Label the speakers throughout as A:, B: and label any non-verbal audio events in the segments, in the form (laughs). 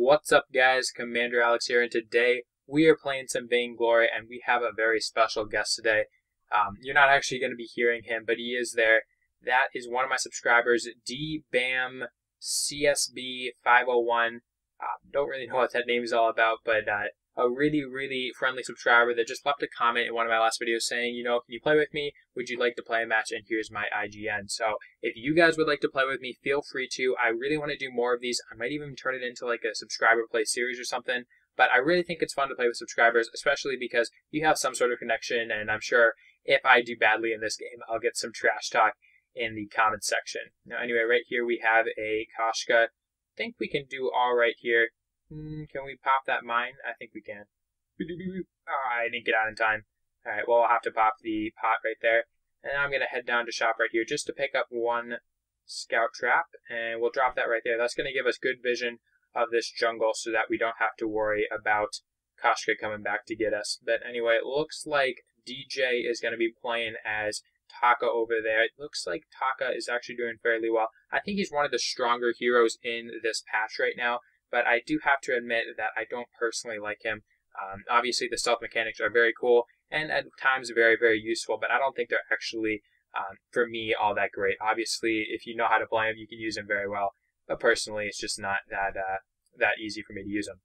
A: What's up, guys? Commander Alex here, and today we are playing some Vainglory, and we have a very special guest today. Um, you're not actually going to be hearing him, but he is there. That is one of my subscribers, DBAM CSB 501. Uh, don't really know what that name is all about, but uh, a really, really friendly subscriber that just left a comment in one of my last videos saying, you know, can you play with me? Would you like to play a match? And here's my IGN. So if you guys would like to play with me, feel free to. I really want to do more of these. I might even turn it into like a subscriber play series or something. But I really think it's fun to play with subscribers, especially because you have some sort of connection. And I'm sure if I do badly in this game, I'll get some trash talk in the comments section. Now, anyway, right here we have a Koshka. I think we can do all right here. Mm, can we pop that mine? I think we can. Oh, I didn't get out in time. Alright, well, I'll have to pop the pot right there. And I'm going to head down to shop right here just to pick up one scout trap. And we'll drop that right there. That's going to give us good vision of this jungle so that we don't have to worry about Koshka coming back to get us. But anyway, it looks like DJ is going to be playing as Taka over there. It looks like Taka is actually doing fairly well. I think he's one of the stronger heroes in this patch right now but I do have to admit that I don't personally like him. Um, obviously, the stealth mechanics are very cool and at times very, very useful, but I don't think they're actually, um, for me, all that great. Obviously, if you know how to play him, you can use him very well, but personally, it's just not that uh, that easy for me to use them.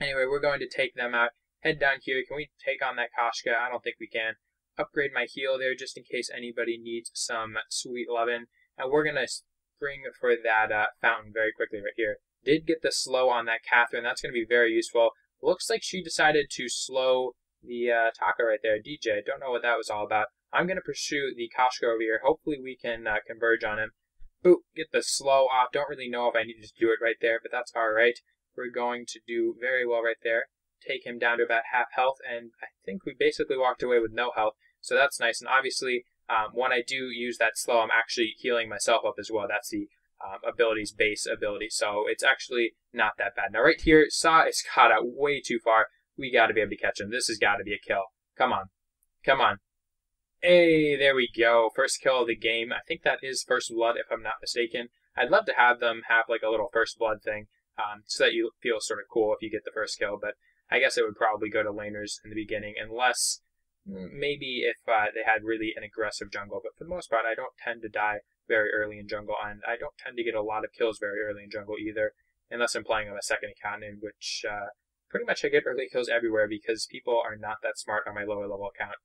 A: Anyway, we're going to take them out. Head down here. Can we take on that Koshka? I don't think we can. Upgrade my heal there just in case anybody needs some sweet lovin'. And we're going to spring for that uh, fountain very quickly right here did get the slow on that Catherine. That's going to be very useful. Looks like she decided to slow the uh, Taka right there, DJ. Don't know what that was all about. I'm going to pursue the Koshka over here. Hopefully we can uh, converge on him. Boop, get the slow off. Don't really know if I needed to do it right there, but that's all right. We're going to do very well right there. Take him down to about half health, and I think we basically walked away with no health, so that's nice. And obviously, um, when I do use that slow, I'm actually healing myself up as well. That's the um, abilities, base ability. So it's actually not that bad. Now right here, Saw is caught out way too far. We got to be able to catch him. This has got to be a kill. Come on. Come on. Hey, there we go. First kill of the game. I think that is first blood, if I'm not mistaken. I'd love to have them have like a little first blood thing, um, so that you feel sort of cool if you get the first kill. But I guess it would probably go to laners in the beginning, unless maybe if uh, they had really an aggressive jungle. But for the most part, I don't tend to die very early in jungle, and I don't tend to get a lot of kills very early in jungle either, unless I'm playing on a second account, in which uh, pretty much I get early kills everywhere because people are not that smart on my lower level account.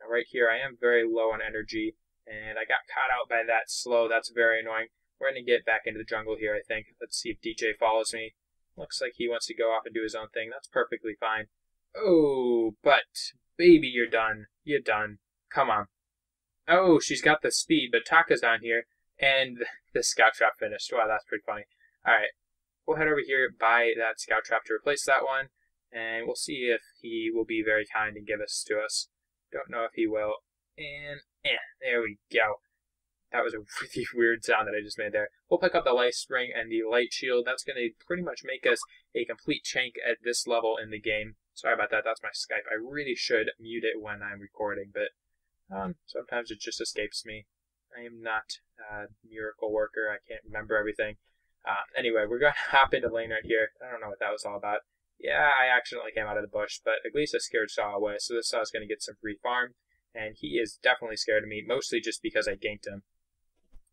A: Now right here, I am very low on energy, and I got caught out by that slow. That's very annoying. We're going to get back into the jungle here, I think. Let's see if DJ follows me. Looks like he wants to go off and do his own thing. That's perfectly fine. Oh, but baby, you're done. You're done. Come on. Oh, she's got the speed, but Taka's down here, and (laughs) the scout trap finished. Wow, that's pretty funny. All right, we'll head over here, buy that scout trap to replace that one, and we'll see if he will be very kind and give us to us. Don't know if he will. And eh, there we go. That was a (laughs) really weird sound that I just made there. We'll pick up the life spring and the light shield. That's going to pretty much make us a complete chank at this level in the game. Sorry about that. That's my Skype. I really should mute it when I'm recording, but um, sometimes it just escapes me. I am not a miracle worker. I can't remember everything. Uh, anyway, we're going (laughs) to hop into lane right here. I don't know what that was all about. Yeah, I accidentally came out of the bush, but at least I scared Saw away, so this Saw's going to get some free farm. And he is definitely scared of me, mostly just because I ganked him.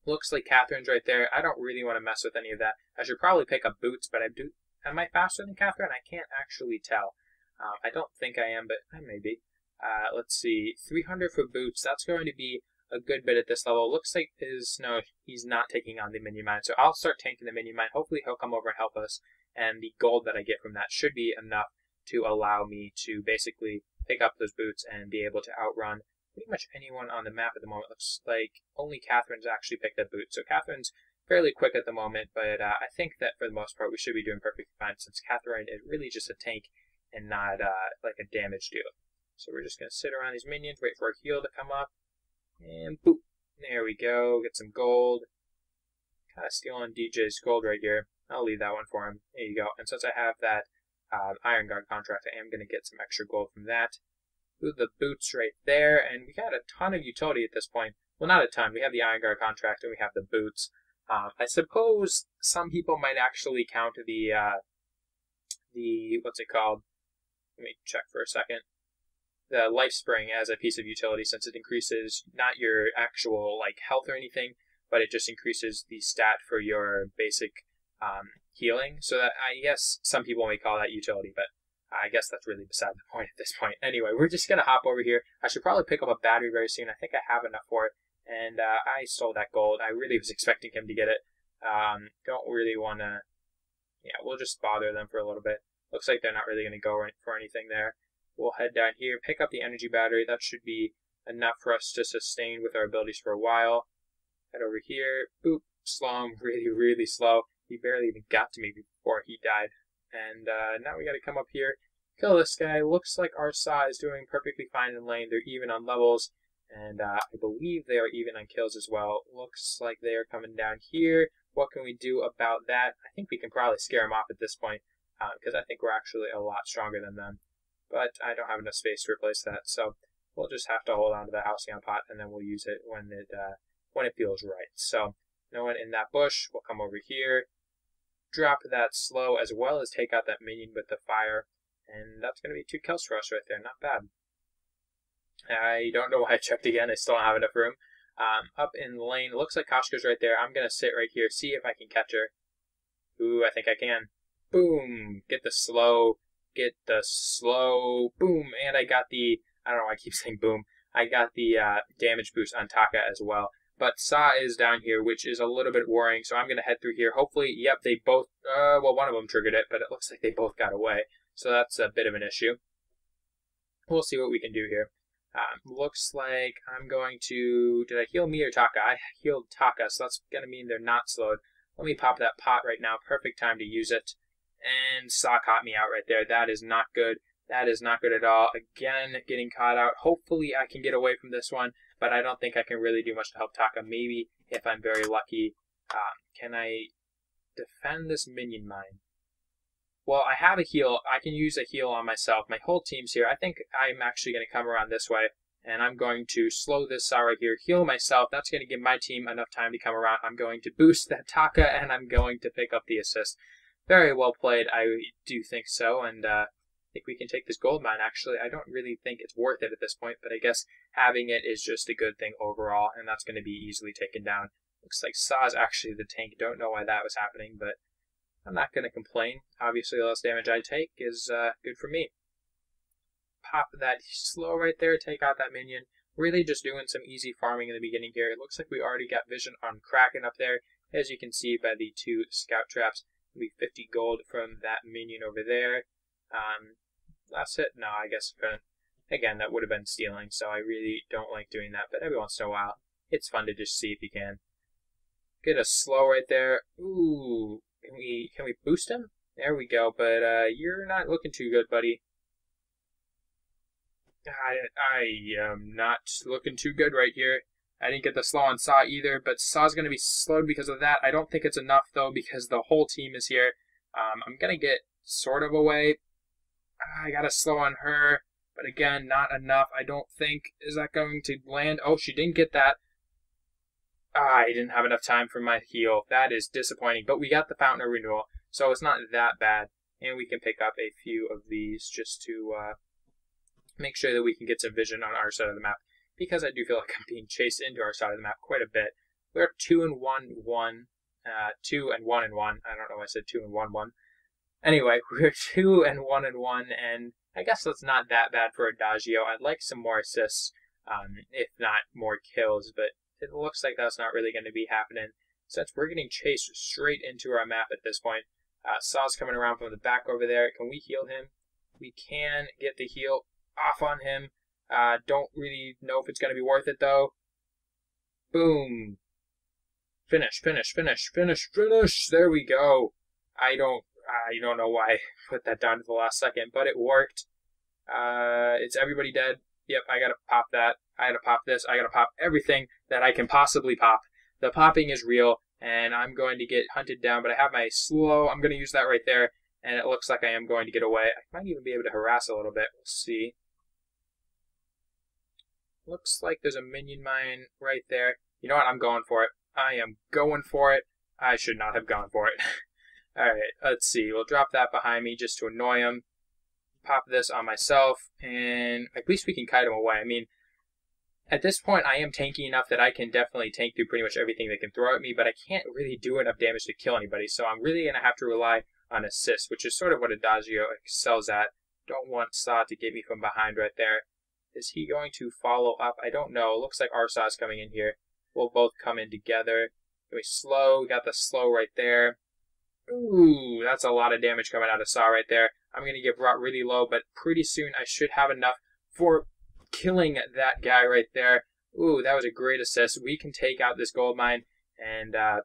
A: Looks like Catherine's right there. I don't really want to mess with any of that. I should probably pick up boots, but I do. Am I faster than Catherine? I can't actually tell. Um, I don't think I am, but I may be. Uh, let's see, 300 for boots. That's going to be a good bit at this level. Looks like his no, he's not taking on the minion mine. So I'll start tanking the minion mine. Hopefully he'll come over and help us. And the gold that I get from that should be enough to allow me to basically pick up those boots and be able to outrun pretty much anyone on the map at the moment. Looks like only Catherine's actually picked up boots. So Catherine's fairly quick at the moment, but uh, I think that for the most part we should be doing perfectly fine since Catherine is really just a tank and not uh, like a damage dealer. So we're just going to sit around these minions, wait for a heal to come up, and boop. There we go. Get some gold. Kind of stealing DJ's gold right here. I'll leave that one for him. There you go. And since I have that uh, Iron Guard contract, I am going to get some extra gold from that. Ooh, the boots right there. And we got a ton of utility at this point. Well, not a ton. We have the Iron Guard contract and we have the boots. Uh, I suppose some people might actually count the uh, the, what's it called? Let me check for a second. The life spring as a piece of utility since it increases not your actual like health or anything, but it just increases the stat for your basic um, healing. So that I guess some people may call that utility, but I guess that's really beside the point at this point. (laughs) Anyway, we're just gonna hop over here. I should probably pick up a battery very soon. I think I have enough for it, and uh, I stole that gold. I really was expecting him to get it. Um, don't really want to. Yeah, we'll just bother them for a little bit. Looks like they're not really gonna go for anything there. We'll head down here, pick up the energy battery. That should be enough for us to sustain with our abilities for a while. Head over here. Boop. Slow (laughs) really, really slow. He barely even got to me before he died. And uh, now we got to come up here, kill this guy. Looks like our is doing perfectly fine in lane. They're even on levels. And uh, I believe they are even on kills as well. Looks like they are coming down here. What can we do about that? I think we can probably scare them off at this point. Because uh, I think we're actually a lot stronger than them. But I don't have enough space to replace that. So we'll just have to hold on to the Halcyon pot. And then we'll use it when it, uh, when it feels right. So no one in that bush. We'll come over here drop that slow as well as take out that minion with the fire. And that's going to be two kills for us right there. Not bad. I don't know (laughs) why I checked again. I still don't have enough room. Um, up in the lane, looks like Koshka's right there. I'm going to sit right here, see if I can catch her. Ooh, I think I can. Boom! Get the slow. Get the slow. Boom! And I got the, I don't know I keep (laughs) saying boom. I got the uh, damage boost on Taka as well. But Saw is down here, which is a little bit worrying. So I'm going to head through here. Hopefully, yep, they both, uh, well, one of them triggered it, but it looks like they both got away. So that's a bit of an issue. We'll see what we can do here. Um, looks like I'm going to, did I heal me or Taka? I healed Taka, so that's going to mean they're not slowed. Let me pop that pot right now. Perfect time to use it. And Saw caught me out right there. That is not good. That is not good at all. Again, getting caught out. Hopefully I can get away from this one but I don't think I can really do much to help Taka. Maybe if I'm very lucky. Um, can I defend this minion mine? Well, I have a heal. I can use a heal on myself. My whole team's here. I think I'm actually going to come around this way, and I'm going to slow this Saw right here, heal myself. That's going to give my team enough time to come around. I'm going to boost that Taka, and I'm going to pick up the assist. Very well played. I do think so, and uh, think we can take this gold mine. Actually, I don't really think it's worth it at this point, but I guess having it is just a good thing overall, and that's going to be easily taken down. Looks like Saw's actually the tank. Don't know why that was happening, but I'm not going to complain. Obviously, the less damage I take is uh, good for me. Pop that slow right there, take out that minion. Really just doing some easy farming in the beginning here. It looks like we already got vision on Kraken up there, as you can see by the two scout traps. We 50 gold from that minion over there. Um, that's it. No, I guess. Again, that would have been stealing, so I really don't like doing that. But every once in a while, it's fun to just see if you can. Get a slow right there. Ooh, can we can we boost him? There we go. But uh, you're not looking too good, buddy. I, I am not looking too good right here. I didn't get the slow on Saw either, but Saw's going to be slowed because of that. I don't think it's enough, though, because the whole team is here. Um, I'm going to get sort of away, I got to slow on her, but again, not enough. I don't think. Is that going to land? Oh, she didn't get that. Ah, I didn't have enough time for my heal. That is disappointing. But we got the Fountain of Renewal, so it's not that bad. And we can pick up a few of these just to uh, make sure that we can get some vision on our side of the map. Because I do feel like I'm being chased into our side of the map quite a bit. We're two and one, one, uh, two and one and one. I don't know why I said two and one, one. Anyway, (laughs) we're two and one and one, and I guess that's not that bad for Adagio. I'd like some more assists, um, if not more kills, but it looks like that's not really going to be happening since we're getting chased straight into our map at this point. Uh, Saw's coming around from the back over there. Can we heal him? We can get the heal off on him. Uh, don't really know if it's going to be worth it though. Boom. Finish, finish, finish, finish, finish. There we go. I don't I don't know why I (laughs) put that down to the last second, but it worked. Uh, it's everybody dead. Yep, I gotta pop that. I gotta pop this. I gotta pop everything that I can possibly pop. The popping is real, and I'm going to get hunted down, but I have my slow. I'm going to use that right there, and it looks like I am going to get away. I might even be able to harass a little bit. We'll see. Looks like there's a minion mine right there. You know what? I'm going for it. I am going for it. I should not have gone for it. (laughs) Alright, let's see. We'll drop that behind me just to annoy him. Pop this on myself, and at least we can kite him away. I mean, at this point, I am tanky enough that I can definitely tank through pretty much everything they can throw at me, but I can't really do enough damage to kill anybody, so I'm really going to have to rely on assist, which is sort of what Adagio excels at. Don't want Saw to get me from behind right there. Is he going to follow up? I don't know. Looks like Arsaw is coming in here. We'll both come in together. We slow. We Got the slow right there. Ooh, that's a lot of damage coming out of Saw right there. I'm going to get Rot really low, but pretty soon I should have enough for killing that guy right there. Ooh, that was a great assist. We can take out this gold mine, and uh,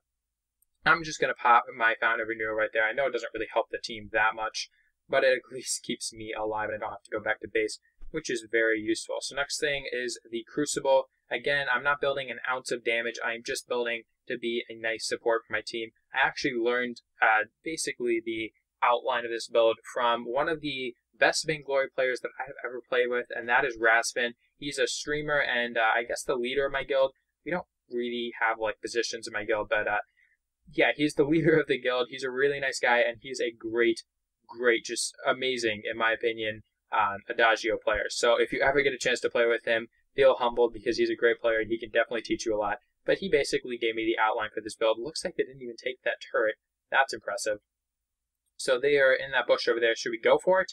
A: I'm just going to pop my Fountain of Renewal right there. I know it doesn't really help the team that much, but it at least keeps me alive and I don't have to go back to base, which is very useful. So next thing is the Crucible. Again, I'm not building an ounce of damage. I'm just building to be a nice support for my team. I actually learned uh, basically the outline of this build from one of the best Vainglory players that I have ever played with, and that is Raspin. He's a streamer and uh, I guess the leader of my guild. We don't really have like positions in my guild, but uh, yeah, he's the (laughs) leader of the guild. He's a really nice guy, and he's a great, great, just amazing, in my opinion, um, Adagio player. So if you ever get a chance to play with him, feel humbled because he's a great player and he can definitely teach you a lot. But he basically gave me the outline for this build. Looks like they didn't even take that turret. That's impressive. So they are in that bush over there. Should we go for it?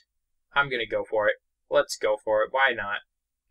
A: I'm going to go for it. Let's go for it. Why not?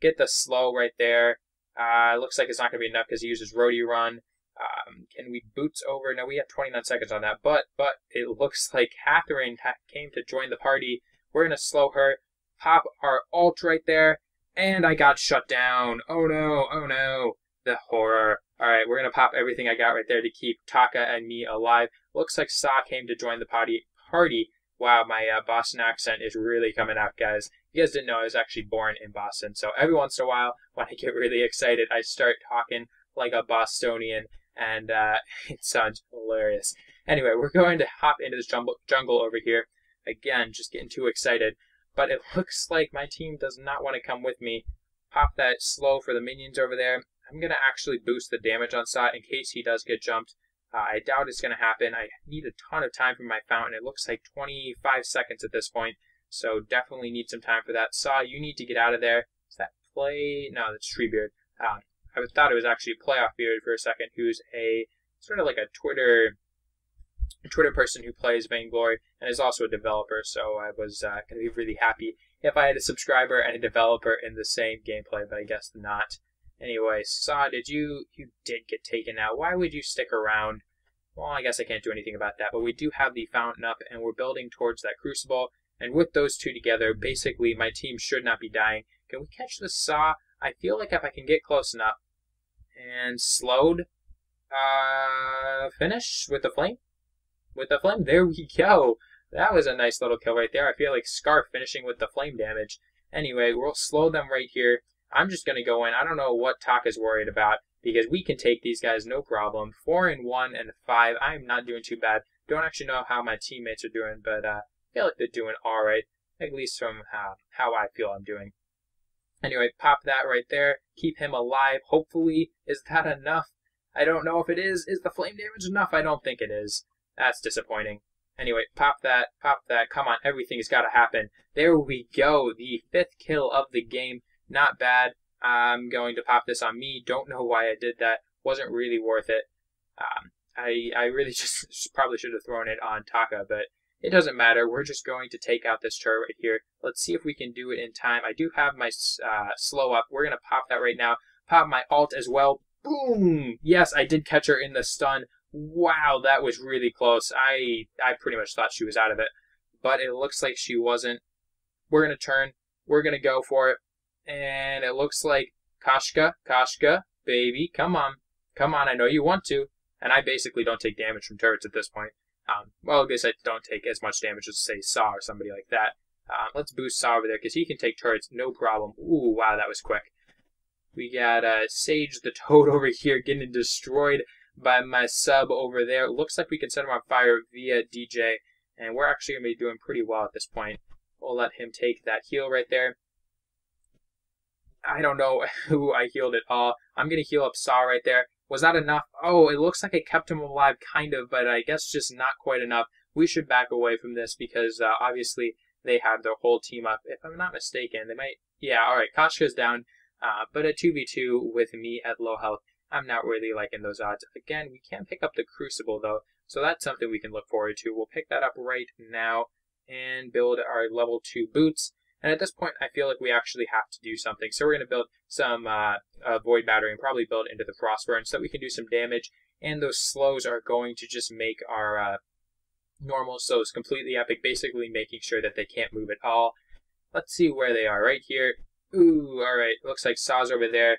A: Get the slow right there. Uh, looks like it's not going to be enough because he uses Roadie Run. Um, can we boots over? No, we have 29 seconds on that. But but it looks like Catherine came to join the party. We're going to slow her. Pop our alt right there. And I got shut down. Oh no, oh no. The horror. Alright, we're going to pop everything I got right there to keep Taka and me alive. Looks like Saw came to join the party. party. Wow, my uh, Boston accent is really coming out, guys. You guys didn't know I was actually born in Boston. So every once in a while, when I get really excited, I start talking like a Bostonian and uh, (laughs) it sounds hilarious. Anyway, we're going to hop into this jungle, jungle over here. Again, just getting too excited. But it looks like my team does not want to come with me. Pop that slow for the minions over there. I'm going to actually boost the damage on Saw in case he does get jumped. Uh, I doubt it's going to happen. I need a ton of time for my fountain. It looks like 25 seconds at this point. So definitely need some time for that. Saw, you need to get out of there. Is that play? No, that's Treebeard. Um, I thought it was actually Playoff Beard for a second, who's a sort of like a Twitter Twitter person who plays Vainglory and is also a developer. So I was uh, going to be really happy if I had a subscriber and a developer in the same gameplay, but I guess not. Anyway, Saw, did you you did get taken out? Why would you stick around? Well, I guess I can't do anything about that, but we do have the fountain up, and we're building towards that crucible. And with those two together, basically, my team should not be dying. Can we catch the Saw? I feel like if I can get close enough and slowed, uh, finish with the flame. With the flame, there we go. That was a nice little kill right there. I feel like Skaarf finishing with the flame damage. Anyway, we'll slow them right here. I'm just going to go in. I don't know what Taka's worried about because we can take these guys no problem. Four and one and five. I'm not doing too bad. Don't actually know how my teammates are doing, but uh, I feel like they're doing all right, at least from how, how I feel I'm doing. Anyway, pop that right there. Keep him alive. Hopefully, is that enough? I don't know if it is. Is the flame damage enough? I don't think it is. That's disappointing. Anyway, pop that, pop that. Come on, everything's got to happen. There we go. The fifth kill of the game. Not bad. I'm going to pop this on me. Don't know why I did that. Wasn't really worth it. Um, I I really (laughs) just probably should have thrown it on Taka, but it doesn't matter. We're just going to take out this turret right here. Let's see if we can do it in time. I do have my uh, slow up. We're going to pop that right now. Pop my alt as well. Boom! Yes, I did catch her in the stun. Wow, that was really close. I, I pretty much thought she was out of it. But it looks like she wasn't. We're going to turn. We're going to go for it. And it looks like Koshka, Koshka, baby, come on. Come on, I know you want to. And I basically don't take damage from turrets at this point. Um, well, I guess I don't take as much damage as, say, Saw or somebody like that. Um, let's boost Saw over there, because he can take turrets no problem. Ooh, wow, that was quick. We got uh, Sage the (laughs) Toad over here getting destroyed by my sub over there. It Looks like we can set him on fire via DJ, and we're actually going to be doing pretty well at this point. We'll let him take that heal right there. I don't know (laughs) who I healed at all. I'm going to heal up Saw right there. Was that enough? Oh, it looks like I kept him alive, kind of, but I guess just not quite enough. we should back away from this because uh, obviously they have their whole team up. If I'm not mistaken, they might. Yeah, all right. Koshka's down, uh, but a two v two with me at low health. I'm not really liking those odds. Again, we can't pick up the Crucible though, so that's something we can look forward to. We'll pick that up right now and build our level two boots. And at this point, I feel like we actually have to do something. So we're going to build some uh, uh, Void Battery and probably build into the Frostburn so that we can do some damage. And those slows are going to just make our uh, normal slows completely epic, basically making sure that they can't move at all. Let's see where they are. Right here. Ooh, alright. Looks like Saw's over there.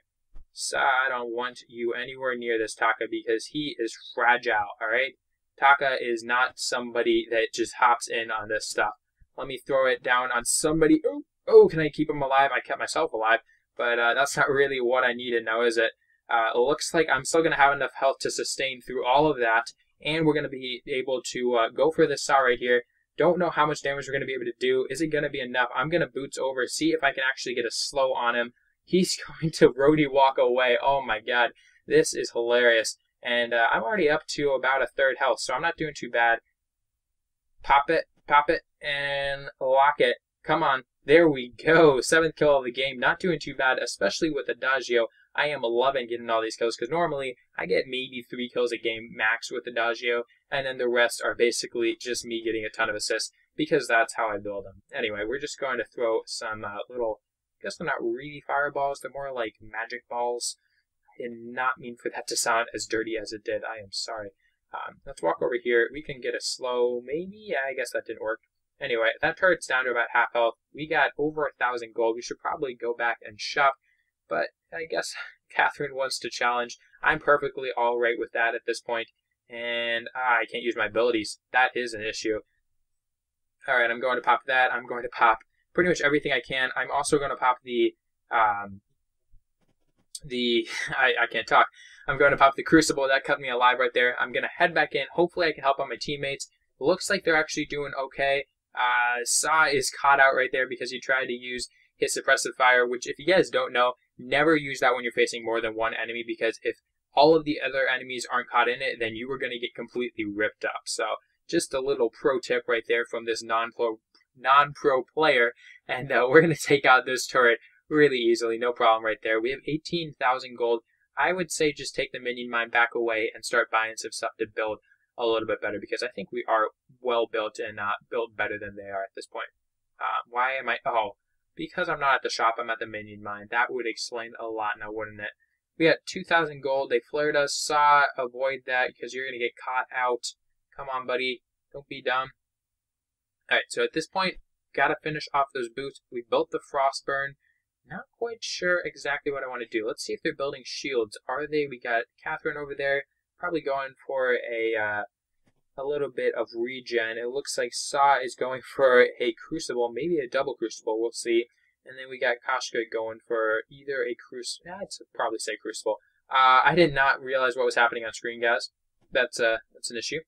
A: Saw, I don't want you anywhere near this Taka because he is fragile, alright? Taka is not somebody that just hops in on this stuff. Let me throw it down on somebody. Oh, oh, can I keep him alive? I kept myself alive, but uh, that's not (laughs) really what I needed now, is it? Uh, it looks like I'm still going to have enough health to sustain through all of that, and we're going to be able to uh, go for this saw right here. Don't know how much damage we're going to be able to do. Is it going to be enough? I'm going to boots over, see if I can actually get a slow on him. He's (laughs) going to roadie walk away. Oh my god, this is hilarious. And uh, I'm already up to about a third health, so I'm not doing too bad. Pop it, pop it, and lock it. Come on. There we (laughs) go. Seventh kill of the game. Not doing too bad, especially with Adagio. I am loving getting all these kills because normally I get maybe three kills a game max with Adagio, and then the rest are basically just me getting a ton of assists because that's how I build them. Anyway, we're just going to throw some uh, little, I guess they're not really fireballs, they're more like magic balls. I did not mean for that to sound as dirty as it did. I am sorry. Um, let's walk over here. We can get a slow, maybe? Yeah, I guess that didn't work. Anyway, that turret's down to about half health. We got over a thousand gold. We should probably go back and shop. But I guess (laughs) Catherine wants to challenge. I'm perfectly all right with that at this point. And ah, I can't use my abilities. That is an issue. All right, I'm going to pop that. I'm going to pop pretty much everything I can. I'm also going to pop the um, the (laughs) I, I can't talk. I'm going to pop the crucible. That cut me alive right there. I'm going to head back in. Hopefully, I can help out my teammates. Looks like they're actually doing okay. Uh, Saw is caught out right there because he tried to use his suppressive fire, which if you guys don't know, never use that when you're facing more than one enemy because if all of the other enemies aren't caught in it, then you are going to get completely ripped up. So just a little pro tip right there from this non-pro non-pro player, and uh, (laughs) we're going to take out this turret really easily, no problem right there. We have 18,000 gold. I would say just take the minion mine back away and start buying some stuff to build a little bit better because I think we are well built and uh, built better than they are at this point. Uh, why am I? Oh, because I'm not at the shop, I'm at the minion mine. That would explain a lot now, wouldn't it? We got 2,000 gold. They flared us. Saw, avoid that because you're going to get caught out. Come on, buddy. Don't be dumb. Alright, so at this point, gotta finish off those boots. We built the Frostburn. Not quite sure exactly what I want to do. Let's see if they're building shields. Are they? We got Catherine over there probably going for a uh, a little bit of regen. It looks like Saw is going for a Crucible, maybe a double Crucible. We'll see. And then we got Koshka going for either a Crucible. I'd probably say Crucible. Uh, I did not realize what was happening on screen, guys. That's uh, that's an issue.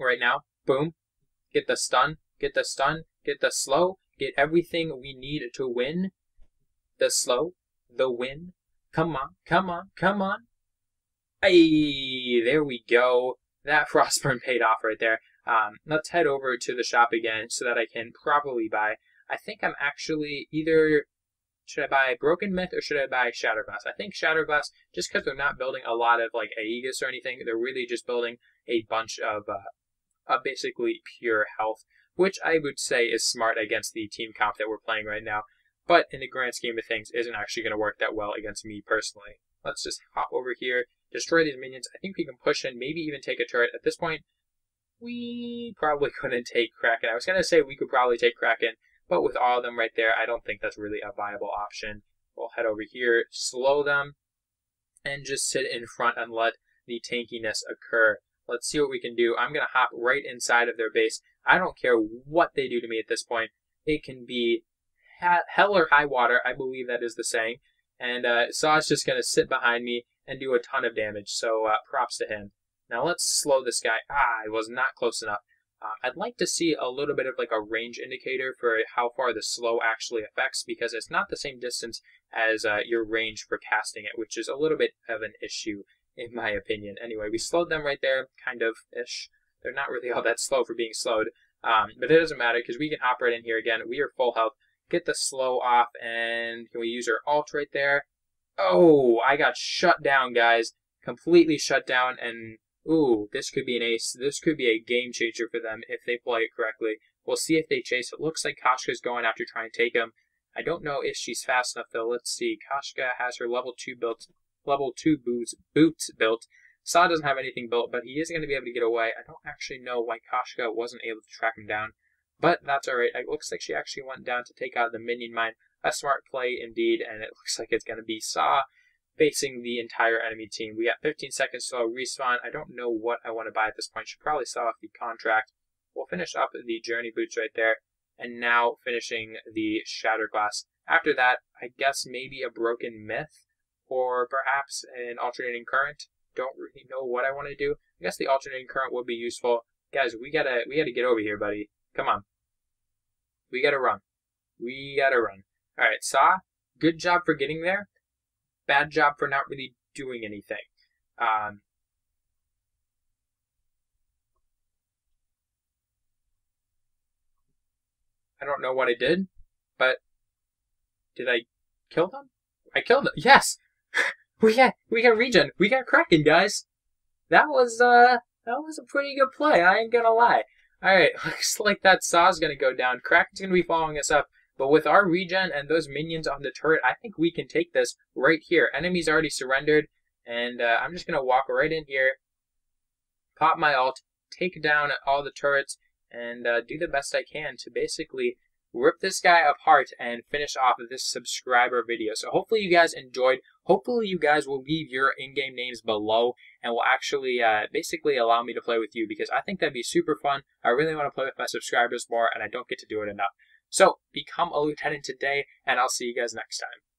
A: Right now, boom, get the stun, get the stun, get the slow, get everything we need to win. The slow, the win. Come on, come on, come on. Hey, there we go. That (laughs) Frostburn paid off right there. Um, let's head over to the shop again so that I can properly buy. I think I'm actually either should I buy Broken Myth or should I buy Shatterglass? I think Shatterglass, just because they're not building a lot of like Aegis or anything, they're really just building a bunch of uh, Uh, basically pure health, which I would say is smart against the team comp that we're playing right now. But in the grand scheme of things, isn't actually going to work that well against me personally. Let's just hop over here, destroy these minions. I think we can push in, maybe even take a turret. At this point, we probably (laughs) couldn't take Kraken. I was going to say we could probably take Kraken, but with all of them right there, I don't think that's really a viable option. We'll head over here, slow them, and just sit in front and let the tankiness occur. Let's see what we can do. I'm going to hop right inside of their base. I don't care what they do to me at this point. It can be hell or high water. I believe that is the saying. And uh, Saw's just going to sit behind me and do a ton of damage. So uh, props to him. Now let's slow this guy. Ah, I was not close enough. Uh, I'd like to see a little bit of like a range indicator for how far the slow actually affects because it's not the same distance as uh, your range for casting it, which is a little bit of an issue in my opinion. Anyway, we slowed them right there, kind of ish. They're not really all that slow for being slowed. Um, but it doesn't matter because we can operate in here again. We are full health. Get the slow off, and can we use our alt right there? Oh, I got shut down, guys. Completely shut down, and ooh, this could be an ace. This could be a game changer for them if they play it correctly. We'll see if they chase. It looks like Koshka's going after trying to take him. I don't know if she's fast enough though. Let's see. Koshka has her level two built, level two boots boots built. Saw doesn't have anything built, but he is going to be able to get away. I don't actually know why Koshka wasn't able to track him down, but that's alright. It looks like she actually went down to take out the minion mine. A smart play indeed, and it looks like it's going to be Saw facing the entire enemy team. We got 15 seconds till respawn. I don't know what I want to buy at this point. Should probably sell off the contract. We'll finish up the journey boots right there, and now finishing the shatter glass. After that, I guess maybe a broken myth, or perhaps an alternating current don't really know what I want to do. I guess the alternating current would be useful. Guys, we gotta we gotta get over here, buddy. Come on. We gotta run. We gotta run. Alright, Saw. good job for getting there. Bad job for not really doing anything. Um, I don't know what I did, but did I kill them? I killed them. Yes! (laughs) We got we got regen. We got Kraken, guys. That was uh that was a pretty good play. I ain't gonna lie. All right, (laughs) looks like that Saw's gonna go down. Kraken's gonna be following us up. But with our regen and those minions on the turret, I think we can take this right here. Enemies already surrendered, and uh, I'm just gonna walk right in here, pop my alt, take down all the turrets, and uh, do the best I can to basically rip this guy apart and finish off this subscriber video. So hopefully you guys enjoyed. Hopefully you guys will leave your in-game names below and will actually uh, basically allow me to play with you because I think that'd be super fun. I really want to play with my subscribers more and I don't get to do it enough. So become a lieutenant today and I'll see you guys next time.